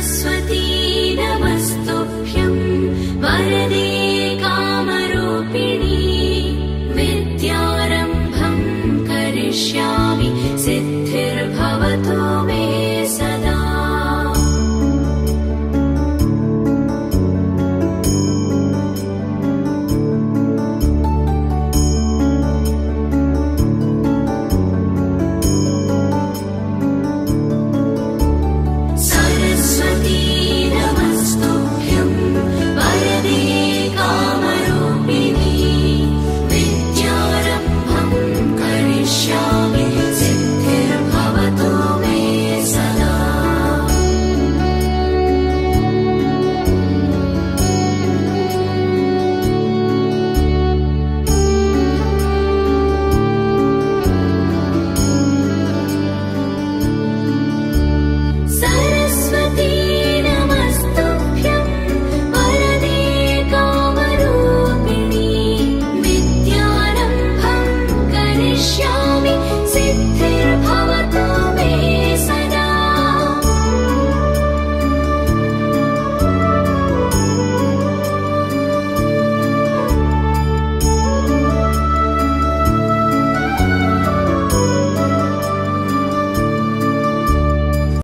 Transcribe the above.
Jesús.